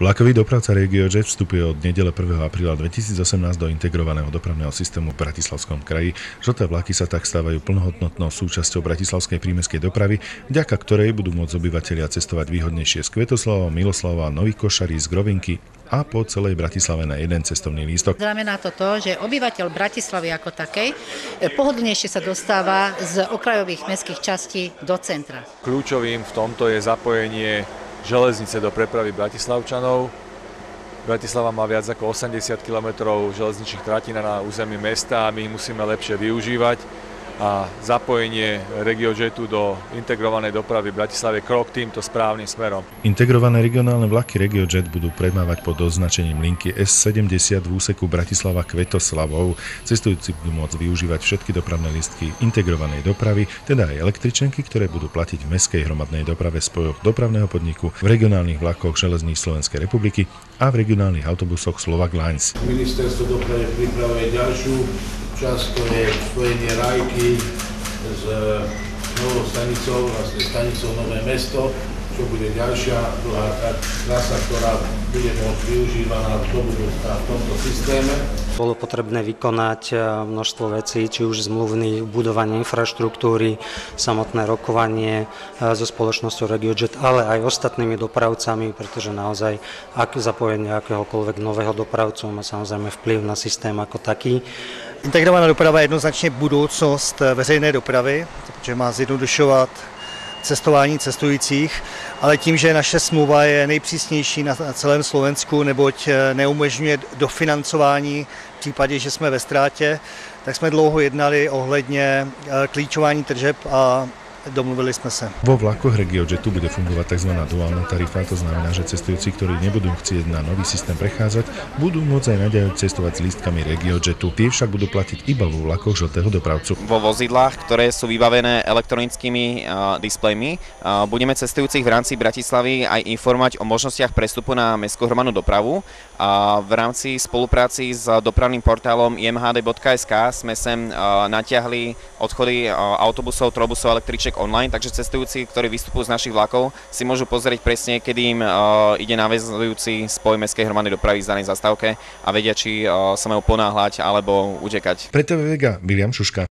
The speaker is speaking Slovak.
Vlakový dopravca RegioJet vstupuje od nedele 1. apríla 2018 do integrovaného dopravného systému v Bratislavskom kraji. Žlté vlaky sa tak stávajú plnohodnotnou súčasťou bratislavskej prímeskej dopravy, vďaka ktorej budú môcť obyvateľia cestovať výhodnejšie z Kvetoslava, Miloslava, Nový Košarí, z Grovinky a po celej Bratislave na jeden cestovný lístok. Znamená to to, že obyvateľ Bratislavy ako takej eh, pohodlnejšie sa dostáva z okrajových mestských častí do centra. Kľúčovým v tomto je zapojenie železnice do prepravy Bratislavčanov. Bratislava má viac ako 80 km železničných tratí na území mesta a my ich musíme lepšie využívať a zapojenie RegioJetu do integrovanej dopravy v Bratislave krok týmto správnym smerom. Integrované regionálne vlaky RegioJet budú premávať pod označením linky S70 v úseku Bratislava Kvetoslavov. Cestujúci budú môcť využívať všetky dopravné listky integrovanej dopravy, teda aj električenky, ktoré budú platiť v meskej hromadnej doprave spojoch dopravného podniku, v regionálnych vlakoch železných Slovenskej republiky a v regionálnych autobusoch Slovak Lines. Ministerstvo dopravy pripravuje ďalšiu časť, to je spojenie Rajky s novou stanicou, vlastne stanicou Nové mesto, čo bude ďalšia dlhá trasa, ktorá bude môcť využívaná do budúcna v tomto systéme. Bolo potrebné vykonať e, množstvo vecí, či už zmluvný budovanie infraštruktúry, samotné rokovanie e, so spoločnosťou RegioJet, ale aj ostatnými dopravcami, pretože naozaj ak zapojenie akéhokoľvek nového dopravcu má samozrejme vplyv na systém ako taký. Integrovaná doprava je jednoznačně budoucnost veřejné dopravy, protože má zjednodušovat cestování cestujících, ale tím, že naše smlouva je nejpřísnější na celém Slovensku, neboť neumožňuje dofinancování v případě, že jsme ve ztrátě, tak jsme dlouho jednali ohledně klíčování tržeb a Domluvili sme sa. Vo vlakoch RegioJetu bude fungovať tzv. duálna tarifa, to znamená, že cestujúci, ktorí nebudú chcieť na nový systém prechádzať, budú môcť aj naďalej cestovať s lístkami RegioJetu. Tie však budú platiť iba vo vlakoch žltého dopravcu. Vo vozidlách, ktoré sú vybavené elektronickými uh, displejmi, uh, budeme cestujúcich v rámci Bratislavy aj informovať o možnostiach prestupu na mestskú hromadnú dopravu. A v rámci spolupráci s dopravným portálom imhd.sk sme sem uh, natiahli odchody autobusov, trolbusov, električiek balíček online, takže cestujúci, ktorí vystupujú z našich vlakov, si môžu pozrieť presne, kedy im uh, ide navezujúci spoj mestskej hromadnej dopravy z danej zastávke a vedia, či uh, sa majú ponáhľať alebo utekať. Pre TV Vega, William Šuška.